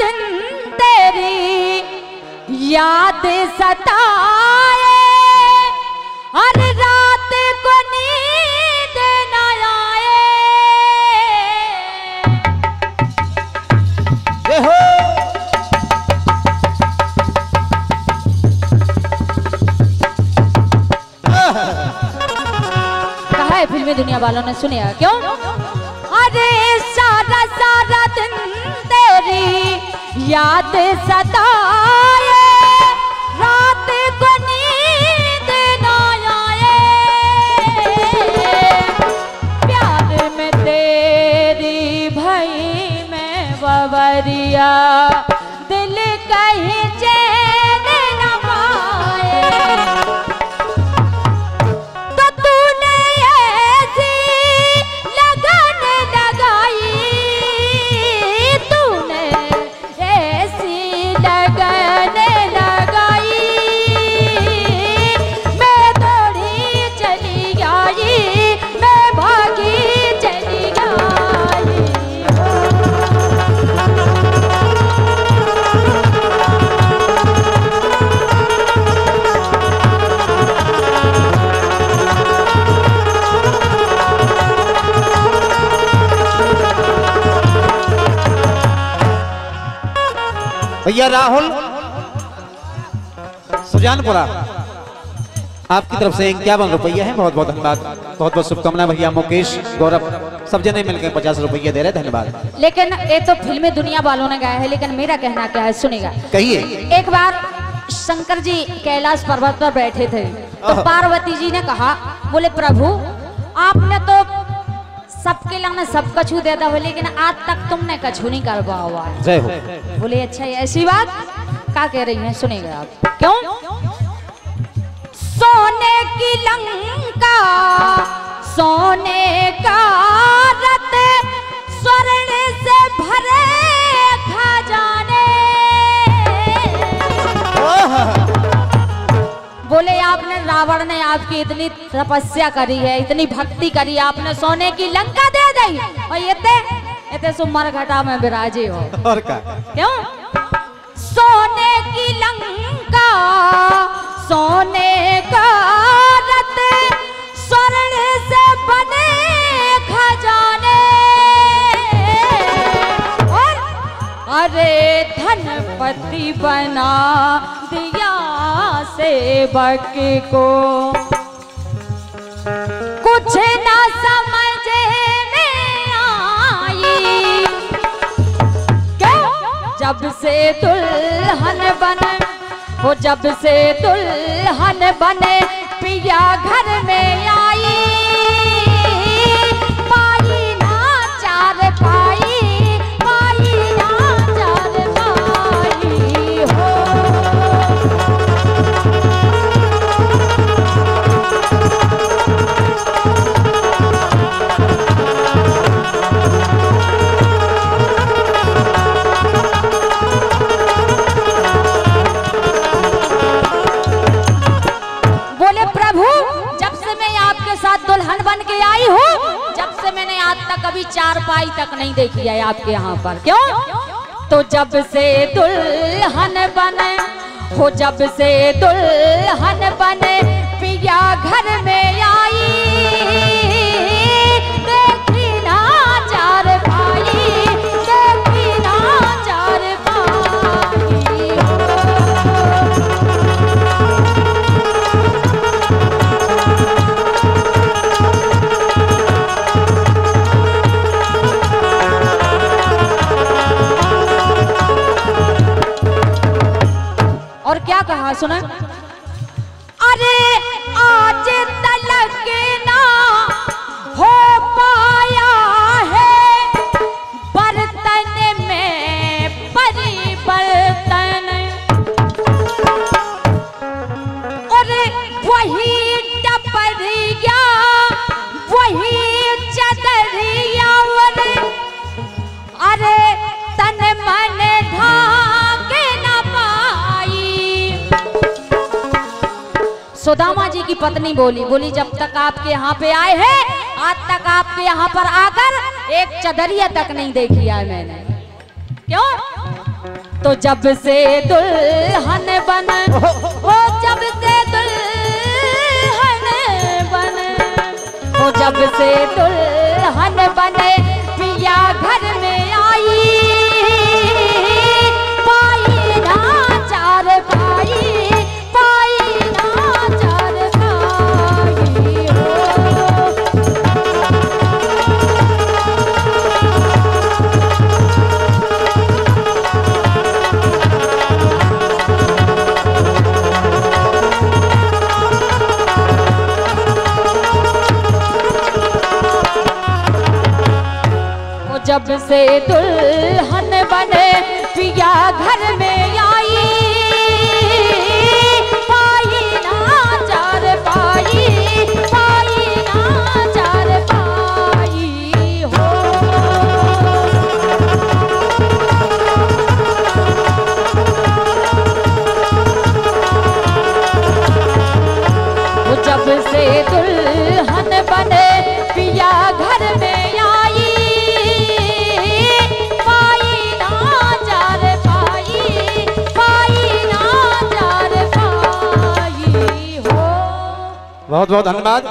दिन तेरी याद सताए। हर रात को नींद न आए। हो कहा है फिल्मी दुनिया वालों ने सुनिया क्यों? अरे सारा सारा दिन तेरी याद सताए भैया राहुल सुजानपुरा। आपकी तरफ़ से इक्यावन रुपया है बहुत बहुत धन्यवाद। बहुत बहुत शुभकामनाएँ भैया मुकेश गौरव सब जने मिलकर पचास रुपया दे रहे धन्यवाद। लेकिन ये तो फिल्मी दुनिया वालों ने गाया है लेकिन मेरा कहना क्या है सुनेगा। कहिए। एक बार शंकर जी कैलाश पर्वत पर बैठे थे तो पार्वती जी ने कहा बोले प्रभु आपने तो सबके लाने सब कछु दे दो लेकिन आज तक तुमने कछु नहीं करवा हुआ है। जय हो। बोले अच्छा ये ऐसी बात? क्या कह रही है? सुनेगा आप। क्यों? सोने की लंका सोने का रावण ने आपकी इतनी तपस्या करी है इतनी भक्ति करी आपने सोने की लंका दे दी। और ये ते ये ते सुमर घटा में विराजे हो। और का क्यों? सोने की लंका सोने का रथ स्वर्ण से बने खजाने। और अरे धनपति बना दिया सेवक को। कुछ ना समझ में आई। क्यों? जब से दुल्हन बने, वो जब से दुल्हन बने, पिया घर में आई दुल्हन बन के आई हूँ। जब से मैंने आज तक कभी चार पाई तक नहीं देखी है आपके यहाँ पर। क्यों? तो जब से दुल्हन बने, हो जब से दुल्हन बने कहा सुना। अरे आज तलक ना हो पाया है। बर्तन में परिवर्तन। और वही सुदामा जी की पत्नी बोली बोली, जब तक आपके यहाँ पे आए हैं, आज तक आपके यहाँ पर आकर एक चदरिया तक नहीं देखी है मैंने। क्यों? तो जब से दुल्हन बन, ओ जब से दुल्हन बन, ओ जब से दुल्हन बने से दुल्हन बहुत बहुत धन्यवाद।